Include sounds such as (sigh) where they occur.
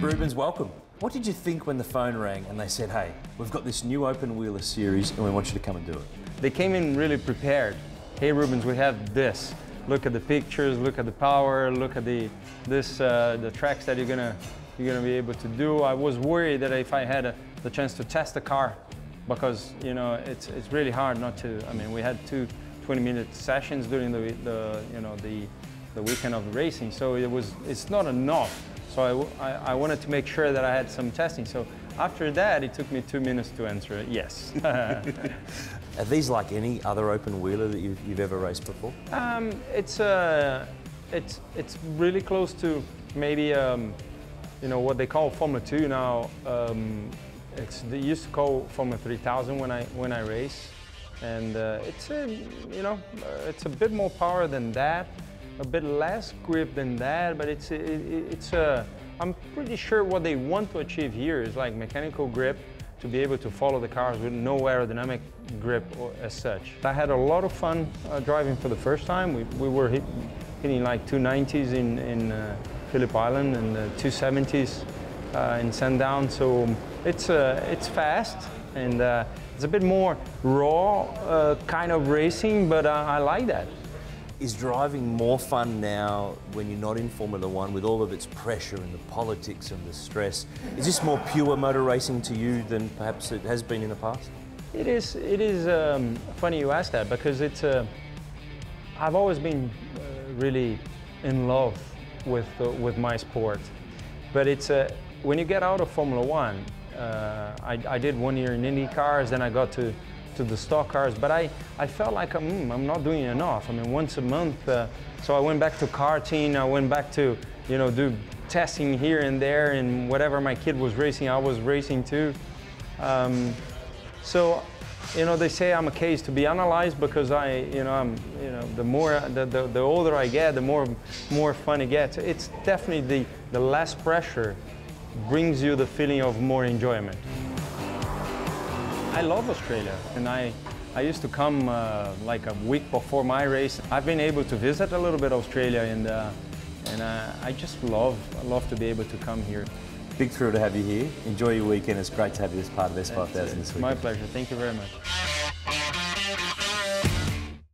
Rubens, welcome. What did you think when the phone rang and they said, hey, we've got this new open wheeler series and we want you to come and do it? They came in really prepared. Hey Rubens, we have this. Look at the pictures, look at the power, look at the this uh, the tracks that you're gonna you're gonna be able to do. I was worried that if I had a, the chance to test the car, because you know it's it's really hard not to. I mean, we had two 20-minute sessions during the the you know the the weekend of racing, so it was it's not enough. So I, I, I wanted to make sure that I had some testing. So after that, it took me two minutes to answer it. Yes. (laughs) Are these like any other open wheeler that you've, you've ever raced before? Um, it's uh, it's it's really close to maybe um, you know what they call Formula Two now. Um, it's they used to call Formula 3000 when I when I race, and uh, it's a you know it's a bit more power than that, a bit less grip than that, but it's it, it's a I'm pretty sure what they want to achieve here is like mechanical grip to be able to follow the cars with no aerodynamic grip or, as such. I had a lot of fun uh, driving for the first time. We, we were hit, hitting like 290s in, in uh, Phillip Island and uh, 270s uh, in Sandown. So it's, uh, it's fast and uh, it's a bit more raw uh, kind of racing, but I like that. Is driving more fun now when you're not in Formula One with all of its pressure and the politics and the stress? Is this more pure motor racing to you than perhaps it has been in the past? It is. It is um, funny you ask that because it's. Uh, I've always been uh, really in love with uh, with my sport, but it's uh, when you get out of Formula One. Uh, I, I, did one year in Indy cars, then I got to to the stock cars, but I, I felt like mm, I'm not doing enough. I mean, once a month, uh, so I went back to karting, I went back to, you know, do testing here and there, and whatever my kid was racing, I was racing too. Um, so, you know, they say I'm a case to be analyzed because I, you know, I'm, you know, the more, the, the, the older I get, the more, more fun it gets. It's definitely the, the less pressure brings you the feeling of more enjoyment. I love Australia and I, I used to come uh, like a week before my race. I've been able to visit a little bit Australia and, uh, and uh, I just love, love to be able to come here. Big thrill to have you here. Enjoy your weekend. It's great to have you as part of S5000 this week. My pleasure. Thank you very much.